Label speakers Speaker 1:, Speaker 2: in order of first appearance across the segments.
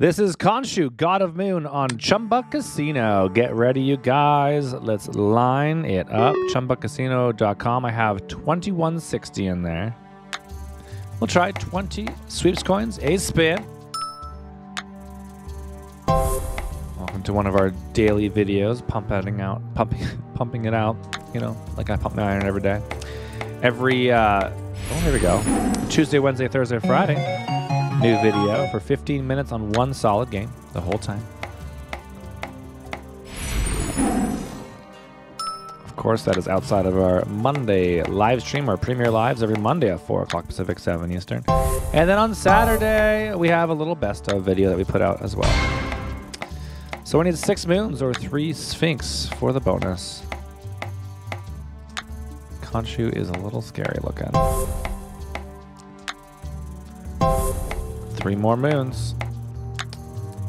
Speaker 1: This is Khonshu, God of Moon on Chumba Casino. Get ready, you guys. Let's line it up. ChumbaCasino.com. I have 2160 in there. We'll try 20 sweeps coins, a spin. Welcome to one of our daily videos, pumping out, pumping, pumping it out. You know, like I pump my iron every day. Every, uh, oh, here we go. Tuesday, Wednesday, Thursday, Friday. New video for 15 minutes on one solid game the whole time. Of course, that is outside of our Monday live stream, our premiere lives every Monday at 4 o'clock Pacific, 7 Eastern. And then on Saturday, we have a little best of video that we put out as well. So we need six moons or three sphinx for the bonus. Khonshu is a little scary looking. Three more moons.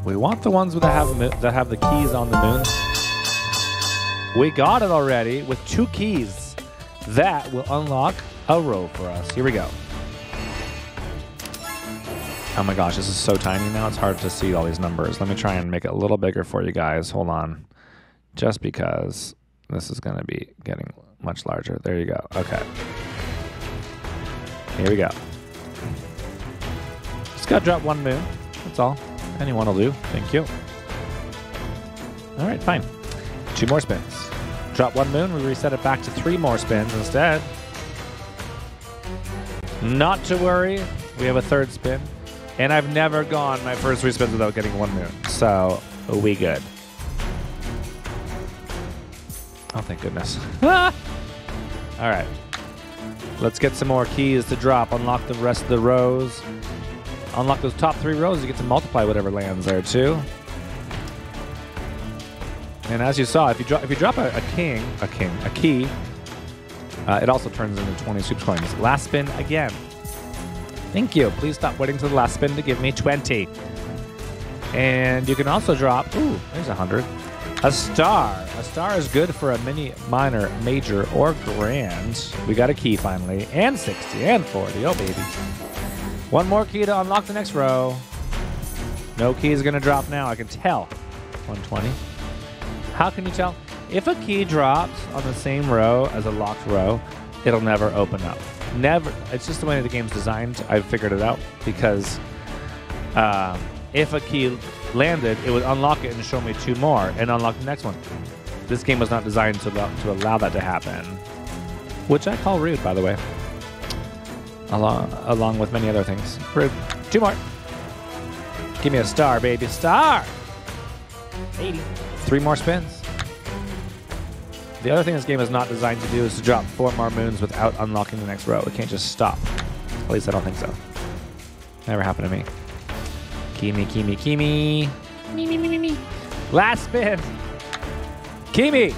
Speaker 1: We want the ones that have that have the keys on the moons. We got it already with two keys. That will unlock a row for us. Here we go. Oh my gosh, this is so tiny now. It's hard to see all these numbers. Let me try and make it a little bigger for you guys. Hold on. Just because this is going to be getting much larger. There you go. Okay. Here we go. Just got to drop one moon. That's all. Anyone will do. Thank you. All right, fine. Two more spins. Drop one moon. We reset it back to three more spins instead. Not to worry. We have a third spin. And I've never gone my first three spins without getting one moon. So we good. Oh, thank goodness. All right. Let's get some more keys to drop. Unlock the rest of the rows. Unlock those top three rows. You get to multiply whatever lands there, too. And as you saw, if you drop if you drop a, a king, a king, a key, uh, it also turns into 20 soup coins. Last spin again. Thank you. Please stop waiting to the last spin to give me 20. And you can also drop, ooh, there's a 100. A star. A star is good for a mini, minor, major, or grand. We got a key finally. And 60 and 40. Oh, baby. One more key to unlock the next row. No key is going to drop now. I can tell. 120. How can you tell? If a key drops on the same row as a locked row, it'll never open up. Never. It's just the way the game's designed. I've figured it out because um, if a key landed, it would unlock it and show me two more and unlock the next one. This game was not designed to allow, to allow that to happen, which I call rude, by the way. Along along with many other things. Rude. Two more. Give me a star, baby. Star. 80. Three more spins. The other thing this game is not designed to do is to drop four more moons without unlocking the next row. It can't just stop. At least I don't think so. Never happened to me. Kimi, Kimi, Kimi. Me, me, me, me, me. Last spin. Kimi.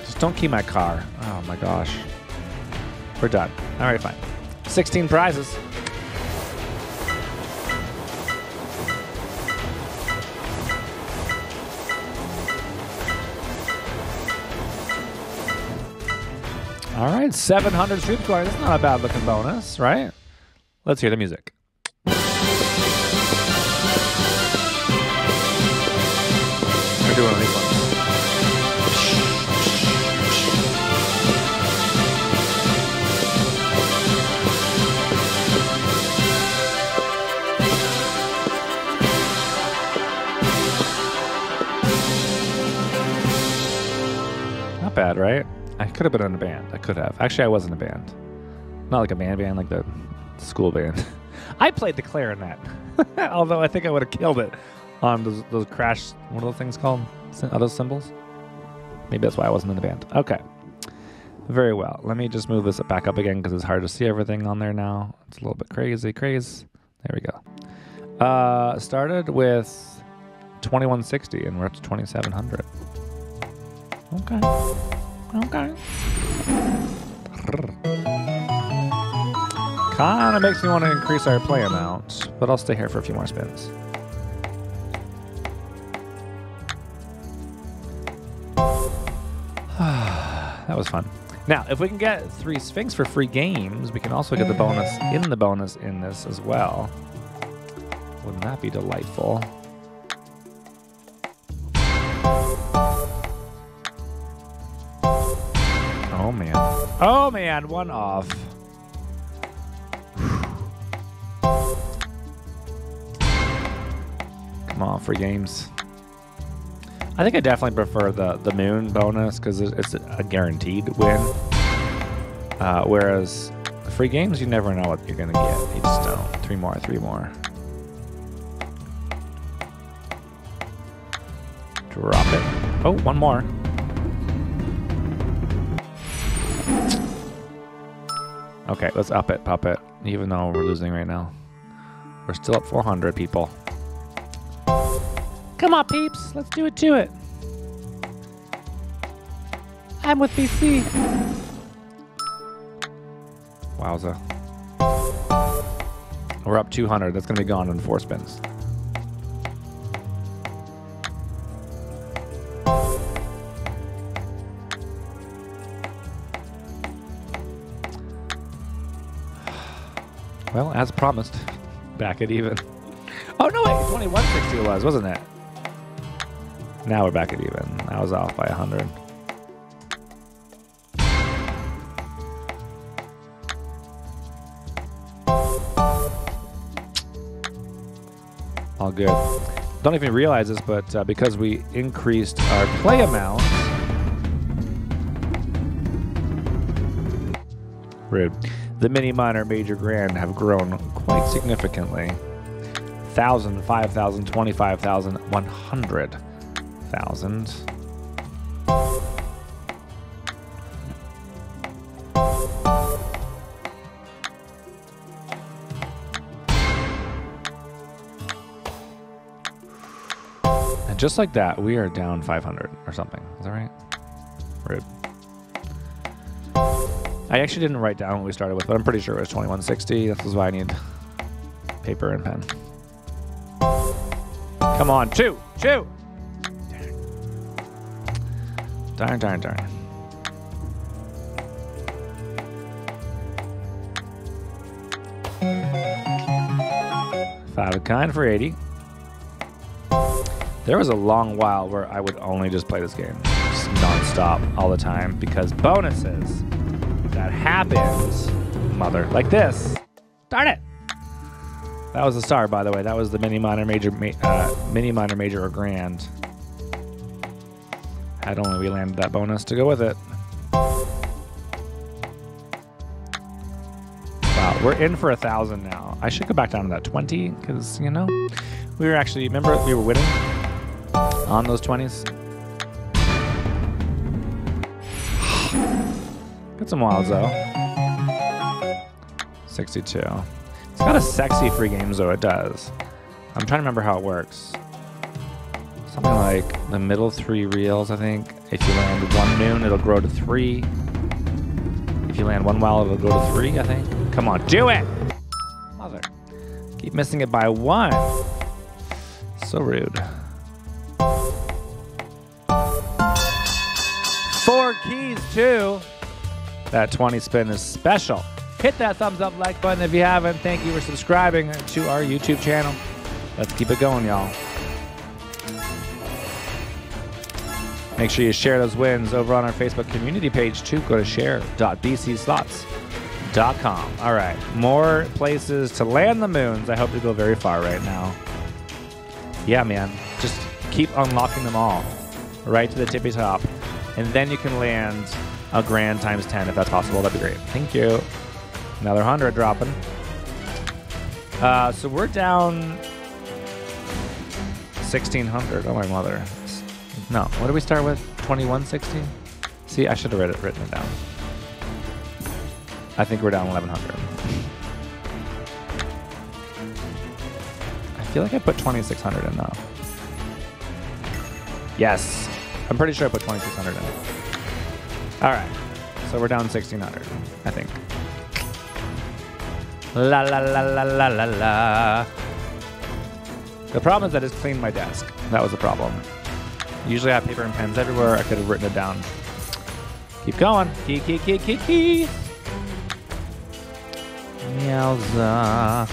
Speaker 1: Just don't key my car. Oh my gosh. We're done. All right, fine. 16 prizes. All right, 700 soup coins. That's not a bad looking bonus, right? Let's hear the music. Bad, right? I could have been in a band. I could have. Actually, I was in a band. Not like a band band, like the school band. I played the clarinet, although I think I would have killed it on those, those crash. What are those things called? Are those cymbals? Maybe that's why I wasn't in the band. Okay. Very well. Let me just move this back up again because it's hard to see everything on there now. It's a little bit crazy, crazy. There we go. Uh, started with 2160 and we're up to 2700. Okay. Okay. Kind of makes me want to increase our play amount, but I'll stay here for a few more spins. that was fun. Now, if we can get three Sphinx for free games, we can also get the bonus in the bonus in this as well. Wouldn't that be delightful? Man. Oh man, one off. Come on, free games. I think I definitely prefer the the moon bonus because it's a guaranteed win. Uh, whereas free games, you never know what you're gonna get. You just don't. Three more, three more. Drop it. Oh, one more. Okay, let's up it, puppet. Even though we're losing right now, we're still at 400 people. Come on, peeps. Let's do it to it. I'm with BC. Wowza. We're up 200. That's going to be gone in four spins. Well, as promised, back at even. Oh, no, wait, 2160 it was, wasn't it? Now we're back at even. I was off by 100. All good. Don't even realize this, but uh, because we increased our play amount. Rude. The mini, minor, major, grand have grown quite significantly. 1,000, 5,000, 25,000, 100 thousand. And just like that, we are down 500 or something. Is that right? Rude. I actually didn't write down what we started with, but I'm pretty sure it was 2160. This is why I need paper and pen. Come on, two, two. Darn, darn, darn. Five of kind for 80. There was a long while where I would only just play this game just non-stop all the time because bonuses that happens, mother, like this. Darn it! That was the star, by the way. That was the mini minor major, uh, mini minor major or grand. Had only we landed that bonus to go with it. Wow, we're in for a thousand now. I should go back down to that 20 because, you know, we were actually, remember we were winning on those 20s? Some wilds though. 62. It's got a sexy free games though, it does. I'm trying to remember how it works something like the middle three reels, I think. If you land one moon, it'll grow to three. If you land one wild, it'll go to three, I think. Come on, do it! Mother. Keep missing it by one. So rude. Four keys, too. That 20 spin is special. Hit that thumbs up like button if you haven't. Thank you for subscribing to our YouTube channel. Let's keep it going, y'all. Make sure you share those wins over on our Facebook community page too. Go to share.bcslots.com. All right, more places to land the moons. I hope to go very far right now. Yeah, man, just keep unlocking them all right to the tippy top. And then you can land a grand times 10 if that's possible. That'd be great. Thank you. Another 100 dropping. Uh, so we're down 1600. Oh, my mother. No. What did we start with? 2160? See, I should have read it, written it down. I think we're down 1100. I feel like I put 2600 in though. Yes. I'm pretty sure I put 2600 in. All right. So we're down 1600, I think. La la la la la la la. The problem is that it's cleaned my desk. That was the problem. Usually I have paper and pens everywhere. I could have written it down. Keep going. Key, key, key, key, key. Yowza.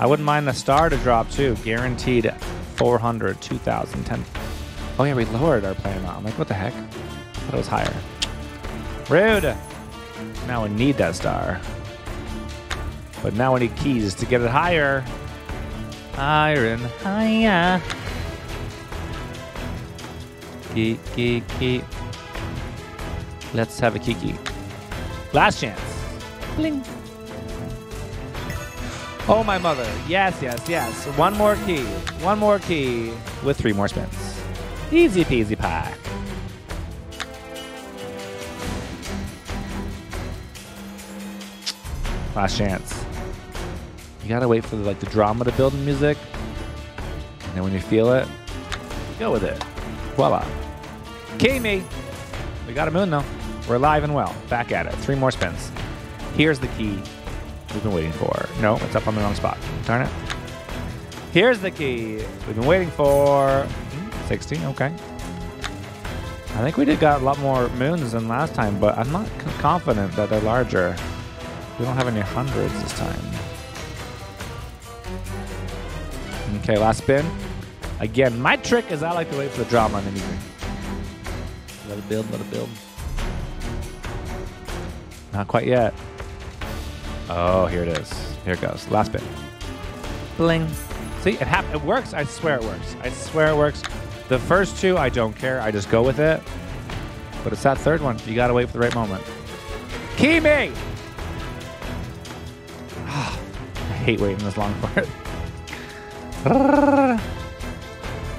Speaker 1: I wouldn't mind the star to drop too. Guaranteed 400, 2,000, 10. Oh yeah, we lowered our play amount. I'm like, what the heck? It was higher. Rude. Now we need that star. But now we need keys to get it higher. Higher and higher. Key, key, key. Let's have a kiki. Last chance. Bling. Oh, my mother. Yes, yes, yes. One more key. One more key with three more spins. Easy peasy pie. Last chance. You gotta wait for the, like the drama to build in music, and then when you feel it, go with it. Voila. Me. We got a moon though. We're alive and well. Back at it. Three more spins. Here's the key we've been waiting for. No, it's up on the wrong spot. Darn it. Here's the key we've been waiting for. 16, okay. I think we did got a lot more moons than last time, but I'm not confident that they're larger. We don't have any hundreds this time. Okay, last spin. Again, my trick is I like to wait for the drama in the music. Let it build, let it build. Not quite yet. Oh, here it is. Here it goes. Last spin. Bling. See, it hap- it works. I swear it works. I swear it works. The first two, I don't care. I just go with it. But it's that third one. You gotta wait for the right moment. Key hate waiting this long for it.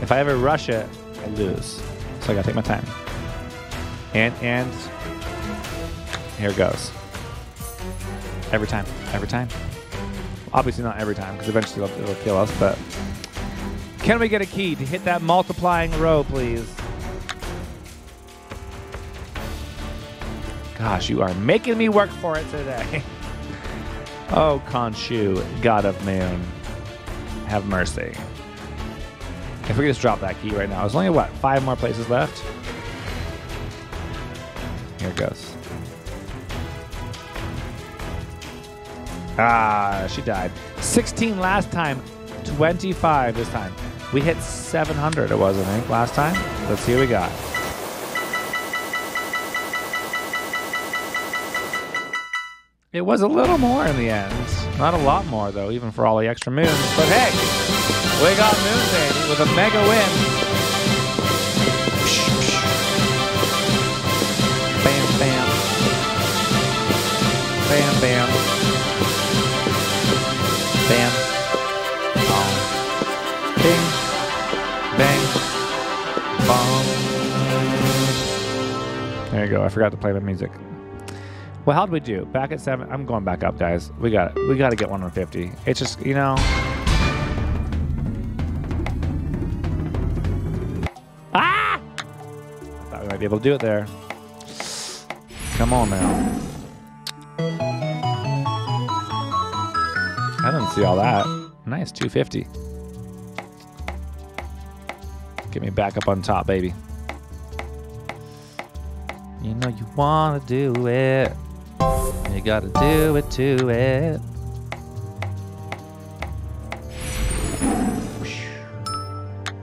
Speaker 1: If I ever rush it, I lose. So I gotta take my time. And, and, here goes. Every time, every time. Obviously not every time, because eventually it'll, it'll kill us, but can we get a key to hit that multiplying row, please? Gosh, you are making me work for it today. oh, Khonshu, God of Moon, have mercy. If we could just drop that key right now, there's only, what, five more places left? Here it goes. Ah, she died. 16 last time, 25 this time. We hit 700, it was, I think, last time. Let's see what we got. It was a little more in the end. Not a lot more, though, even for all the extra moons. But hey, we got Moon Baby with a mega win. Bam, bam. Bam, bam. Bam. Bong. Bing. Bang. Bong. There you go. I forgot to play the music. Well, how'd we do? Back at seven. I'm going back up, guys. We got it. we got to get 150. It's just you know. Ah! I thought we might be able to do it there. Come on now. I didn't see all that. Nice, 250. Get me back up on top, baby. You know you wanna do it. You gotta do it to it.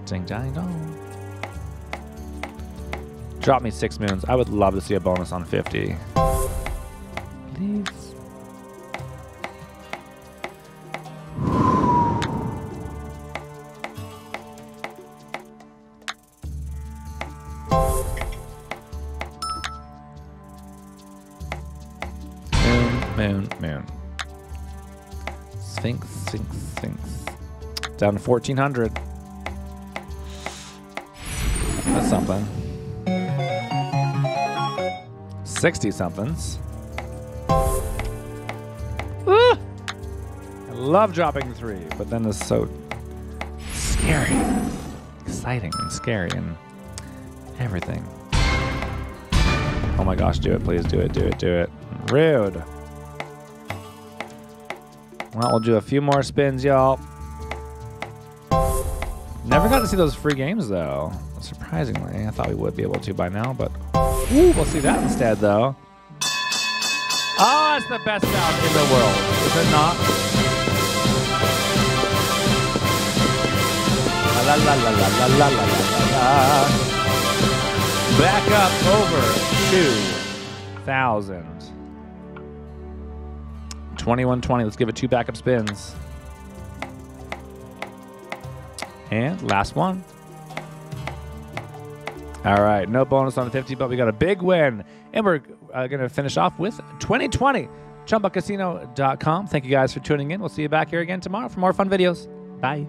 Speaker 1: Ding dang dong. Drop me six moons. I would love to see a bonus on 50. Please. Sphinx, Sphinx, Sphinx. Down to 1400. That's something. 60 somethings. Ah! I love dropping three, but then it's so scary, exciting, and scary, and everything. Oh my gosh, do it, please, do it, do it, do it. Rude. Well, we'll do a few more spins, y'all. Never got to see those free games, though. Surprisingly, I thought we would be able to by now, but Ooh, we'll see that instead, though. Oh, it's the best sound in the world, is it not? la la la la la la la la la. Back up over two thousand. 2120. Let's give it two backup spins. And last one. All right, no bonus on the 50, but we got a big win. And we're uh, going to finish off with 2020. ChumbaCasino.com. Thank you guys for tuning in. We'll see you back here again tomorrow for more fun videos. Bye.